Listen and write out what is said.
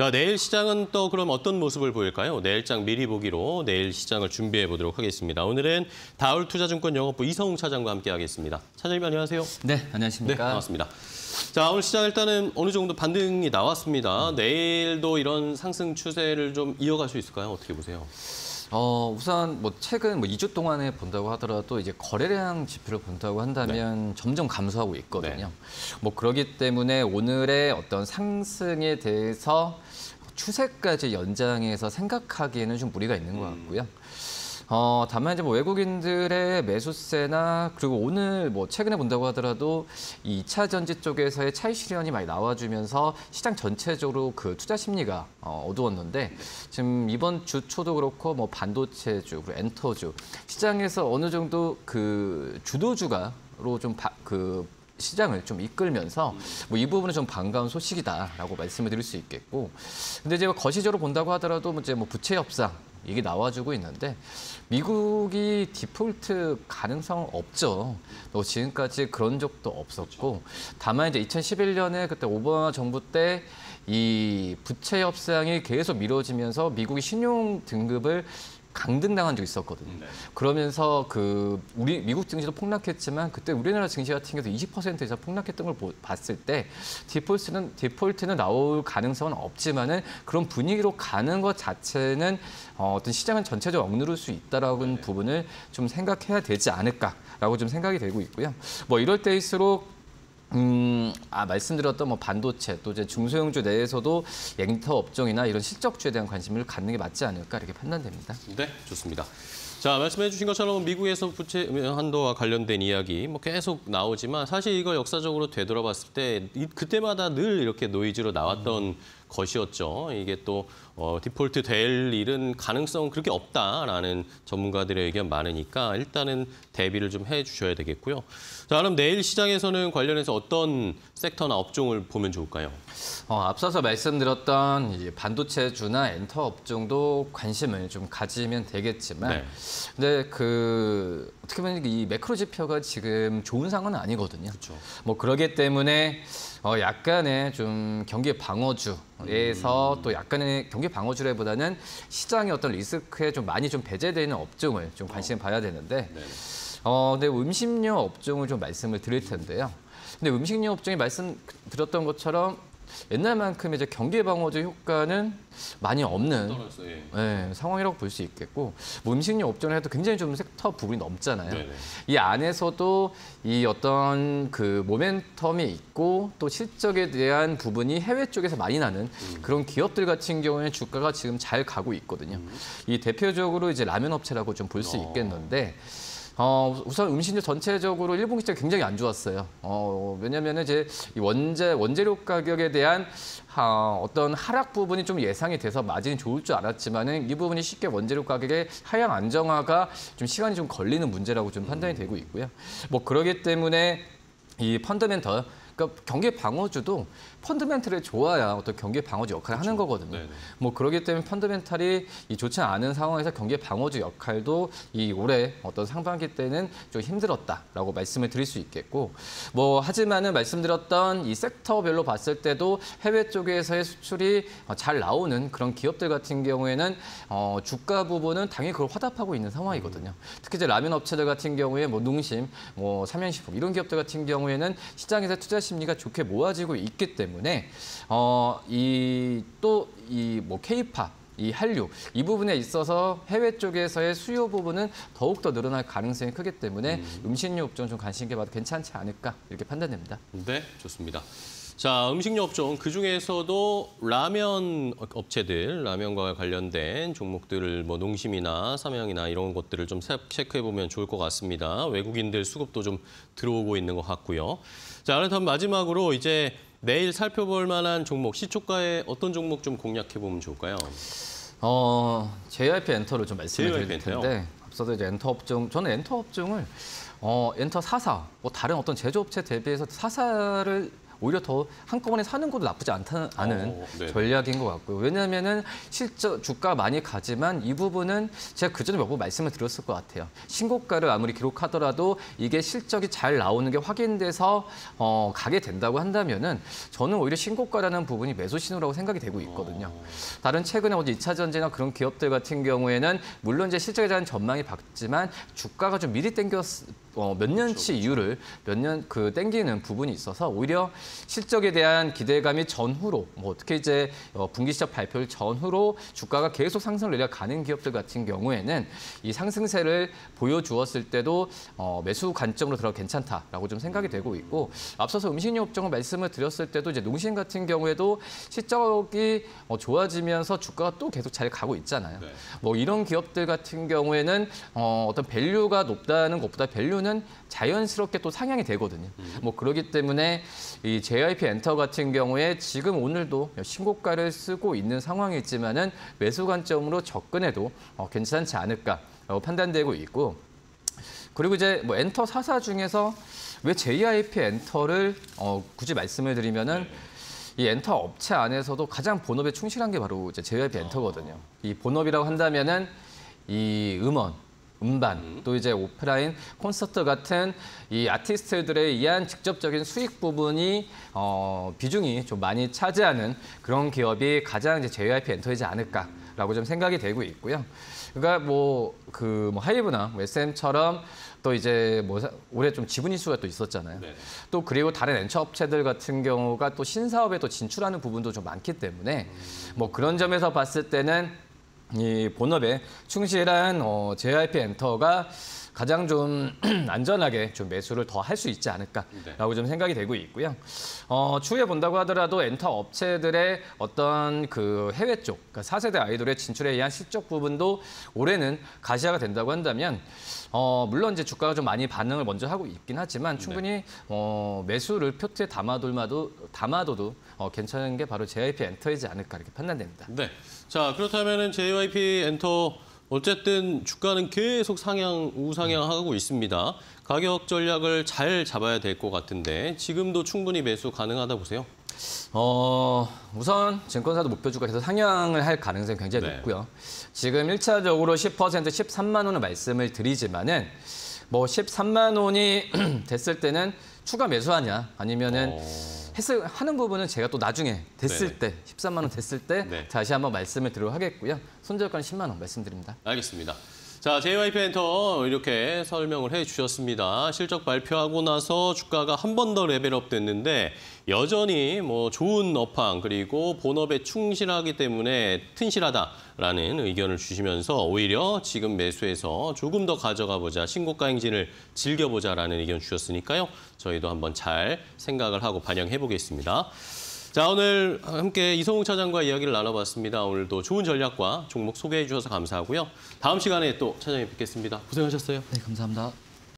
자, 내일 시장은 또 그럼 어떤 모습을 보일까요? 내일장 미리 보기로 내일 시장을 준비해 보도록 하겠습니다. 오늘은 다울투자증권 영업부 이성웅 차장과 함께 하겠습니다. 차장님 안녕하세요. 네, 네, 안녕하십니까. 반갑습니다. 자, 오늘 시장 일단은 어느 정도 반등이 나왔습니다. 내일도 이런 상승 추세를 좀 이어갈 수 있을까요? 어떻게 보세요? 어, 우선 뭐 최근 뭐 2주 동안에 본다고 하더라도 이제 거래량 지표를 본다고 한다면 점점 감소하고 있거든요. 네. 뭐 그러기 때문에 오늘의 어떤 상승에 대해서 추세까지 연장해서 생각하기에는 좀 무리가 있는 것 같고요. 어, 다만 이제 뭐 외국인들의 매수세나 그리고 오늘 뭐 최근에 본다고 하더라도 이 2차 전지 쪽에서의 차익 실현이 많이 나와주면서 시장 전체적으로 그 투자 심리가 어, 어두웠는데 지금 이번 주 초도 그렇고 뭐 반도체주 그리고 엔터주 시장에서 어느 정도 그 주도주가 로 좀그 시장을 좀 이끌면서 뭐 이 부분은 좀 반가운 소식이다라고 말씀을 드릴 수 있겠고 근데 이제 거시적으로 본다고 하더라도 뭐 이제 뭐 부채 협상 이게 나와주고 있는데 미국이 디폴트 가능성은 없죠. 뭐 지금까지 그런 적도 없었고 다만 이제 2011년에 그때 오바마 정부 때 이 부채 협상이 계속 미뤄지면서 미국이 신용 등급을 강등당한 적이 있었거든요. 그러면서 그 우리 미국 증시도 폭락했지만 그때 우리나라 증시 같은 경우도 20% 이상 폭락했던 걸 보- 봤을 때 디폴트는 디폴트는 나올 가능성은 없지만은 그런 분위기로 가는 것 자체는 어, 어떤 시장은 전체적으로 억누를 수 있다라는 부분을 좀 생각해야 되지 않을까라고 좀 생각이 되고 있고요. 뭐 이럴 때일수록 음, 아, 말씀드렸던 뭐 반도체 또 이제 중소형주 내에서도 앵터 업종이나 이런 실적주에 대한 관심을 갖는 게 맞지 않을까 이렇게 판단됩니다. 네, 좋습니다. 자, 말씀해 주신 것처럼 미국에서 부채 한도와 관련된 이야기 뭐 계속 나오지만 사실 이거 역사적으로 되돌아봤을 때 이- 그때마다 늘 이렇게 노이즈로 나왔던 것이었죠. 이게 또 어, 디폴트 될 일은 가능성은 그렇게 없다라는 전문가들의 의견 많으니까 일단은 대비를 좀 해 주셔야 되겠고요. 자, 그럼 내일 시장에서는 관련해서 어떤 섹터나 업종을 보면 좋을까요? 어, 앞서서 말씀드렸던 이제 반도체주나 엔터 업종도 관심을 좀 가지면 되겠지만, 네. 근데 그 어떻게 보면 이 매크로 지표가 지금 좋은 상황은 아니거든요. 그렇죠. 뭐 그러기 때문에 어, 약간의 좀 경기 방어주에서 또 약간의 경기 방어주라기보다는 시장의 어떤 리스크에 좀 많이 좀 배제되는 업종을 좀 관심을 봐야 되는데, 네. 어, 근데 음식료 업종을 좀 말씀을 드릴 텐데요. 근데 음식료 업종이 말씀 드렸던 것처럼 옛날만큼 이제 경기 방어주 효과는 많이 없는 떨어졌어요. 예. 네, 상황이라고 볼 수 있겠고 뭐 음식료 업종을 해도 굉장히 좀 섹터 부분이 넘잖아요. 네네. 이 안에서도 이 어떤 그 모멘텀이 있고 또 실적에 대한 부분이 해외 쪽에서 많이 나는 그런 기업들 같은 경우에는 주가가 지금 잘 가고 있거든요. 이 대표적으로 이제 라면 업체라고 좀 볼수 어. 있겠는데 어, 우선 음식료 전체적으로 일본 기차가 굉장히 안 좋았어요. 어, 왜냐면은 이제 이 원재, 원재료 가격에 대한 하, 어떤 하락 부분이 좀 예상이 돼서 마진이 좋을 줄 알았지만은 이 부분이 쉽게 원재료 가격의 하향 안정화가 좀 시간이 좀 걸리는 문제라고 좀 판단이 되고 있고요. 뭐 그러기 때문에 이 펀더멘털 그러니까 경기 방어주도 펀드멘털이 좋아야 어떤 경기 방어주 역할을 하는 거거든요. 네네. 뭐 그러기 때문에 펀드멘탈이 이 좋지 않은 상황에서 경기 방어주 역할도 이 올해 어떤 상반기 때는 좀 힘들었다라고 말씀을 드릴 수 있겠고 뭐 하지만은 말씀드렸던 이 섹터별로 봤을 때도 해외 쪽에서의 수출이 어, 잘 나오는 그런 기업들 같은 경우에는 어, 주가 부분은 당연히 그걸 화답하고 있는 상황이거든요. 특히 이제 라면 업체들 같은 경우에 뭐 농심, 뭐 삼양식품 이런 기업들 같은 경우에는 시장에서 투자 심리가 좋게 모아지고 있기 때문에 어, 어이 또 이 뭐 케이팝 이 한류 이 부분에 있어서 해외 쪽에서의 수요 부분은 더욱 더 늘어날 가능성이 크기 때문에 음. 식료 업종 좀 관심 있게 봐도 괜찮지 않을까 이렇게 판단됩니다. 네, 좋습니다. 자, 음식료 업종 그 중에서도 라면 업체들, 라면과 관련된 종목들을 뭐 농심이나 삼양이나 이런 것들을 좀 체크해 보면 좋을 것 같습니다. 외국인들 수급도 좀 들어오고 있는 것 같고요. 자, 그렇다면 마지막으로 이제 내일 살펴볼 만한 종목 시초가에 어떤 종목 좀 공략해 보면 좋을까요? 어, JYP 엔터를 좀 JYP 드릴? 텐데 앞서도 이제 엔터 업종 저는 엔터 업종을 어, 엔터 사사 뭐 다른 어떤 제조업체 대비해서 사사를 오히려 더 한꺼번에 사는 것도 나쁘지 않다는 어, 네. 전략인 것 같고요. 왜냐하면은 실제 주가 많이 가지만 이 부분은 제가 그전에 몇 번 말씀을 드렸을 것 같아요. 신고가를 아무리 기록하더라도 이게 실적이 잘 나오는 게 확인돼서 어, 가게 된다고 한다면은 저는 오히려 신고가라는 부분이 매수 신호라고 생각이 되고 있거든요. 다른 최근에 어제 2차 전지나 그런 기업들 같은 경우에는 물론 이제 실적에 대한 전망이 밝지만 주가가 좀 미리 땡겼 어, 몇 년치 이유를 몇 년 그 땡기는 부분이 있어서 오히려 실적에 대한 기대감이 전후로 뭐 어떻게 이제 어, 분기 시작 발표를 전후로 주가가 계속 상승을 내려가는 기업들 같은 경우에는 이 상승세를 보여주었을 때도 어, 매수 관점으로 들어 괜찮다라고 좀 생각이 되고 있고 앞서서 음식료 업종을 말씀을 드렸을 때도 이제 농심 같은 경우에도 실적이 어, 좋아지면서 주가가 또 계속 잘 가고 있잖아요. 네. 뭐 이런 기업들 같은 경우에는 어, 어떤 value가 높다는 것보다 value는 자연스럽게 또 상향이 되거든요. 뭐 그렇기 때문에 이 JYP 엔터 같은 경우에 지금 오늘도 신고가를 쓰고 있는 상황이지만은 매수 관점으로 접근해도 어, 괜찮지 않을까라고 판단되고 있고 그리고 이제 뭐 엔터 사사 중에서 왜 JYP 엔터를 어, 굳이 말씀을 드리면은 이 엔터 업체 안에서도 가장 본업에 충실한 게 바로 이제 JYP 엔터거든요. 이 본업이라고 한다면은 이 음원, 음반, 또 이제 오프라인 콘서트 같은 이 아티스트들에 의한 직접적인 수익 부분이 어, 비중이 좀 많이 차지하는 그런 기업이 가장 이제 JYP 엔터이지 않을까라고 좀 생각이 되고 있고요. 그러니까 뭐 그 뭐 하이브나 뭐 SM처럼 또 이제 뭐 사- 올해 좀 지분 이슈가 또 있었잖아요. 네. 또 그리고 다른 벤처 업체들 같은 경우가 또 신사업에 또 진출하는 부분도 좀 많기 때문에 뭐 그런 점에서 봤을 때는 이 본업에 충실한 어, JYP 엔터가 가장 좀 안전하게 좀 매수를 더 할 수 있지 않을까라고 좀 생각이 되고 있고요. 어, 추후에 본다고 하더라도 엔터 업체들의 어떤 그 해외 쪽, 그러니까 4세대 아이돌의 진출에 의한 실적 부분도 올해는 가시화가 된다고 한다면 어, 물론 이제 주가가 좀 많이 반응을 먼저 하고 있긴 하지만 충분히 어, 매수를 포트에 담아둘마도 담아둬도 어, 괜찮은 게 바로 JYP 엔터이지 않을까 이렇게 판단됩니다. 네. 자, 그렇다면은 JYP 엔터 어쨌든 주가는 계속 상향 우상향하고 있습니다. 가격 전략을 잘 잡아야 될 것 같은데 지금도 충분히 매수 가능하다 보세요. 어, 우선 증권사도 목표주가 계속 상향을 할 가능성이 굉장히 네. 높고요. 지금 1차적으로 10% 13만 원을 말씀을 드리지만은 뭐 13만 원이 됐을 때는 추가 매수하냐 아니면은 어, 했을 하는 부분은 제가 또 나중에 됐을 네네. 때 13만 원 됐을 때 네. 다시 한번 말씀을 드리도록 하겠고요. 손절가는 10만 원 말씀드립니다. 알겠습니다. 자, JYP 엔터 이렇게 설명을 해 주셨습니다. 실적 발표하고 나서 주가가 한 번 더 level up 됐는데 여전히 뭐 좋은 업황 그리고 본업에 충실하기 때문에 튼실하다라는 의견을 주시면서 오히려 지금 매수해서 조금 더 가져가 보자 신고가 행진을 즐겨보자라는 의견 주셨으니까요. 저희도 한번 잘 생각을 하고 반영해 보겠습니다. 자 오늘 함께 이성웅 차장과 이야기를 나눠봤습니다. 오늘도 좋은 전략과 종목 소개해 주셔서 감사하고요. 다음 시간에 또 차장님 뵙겠습니다. 고생하셨어요. 네, 감사합니다.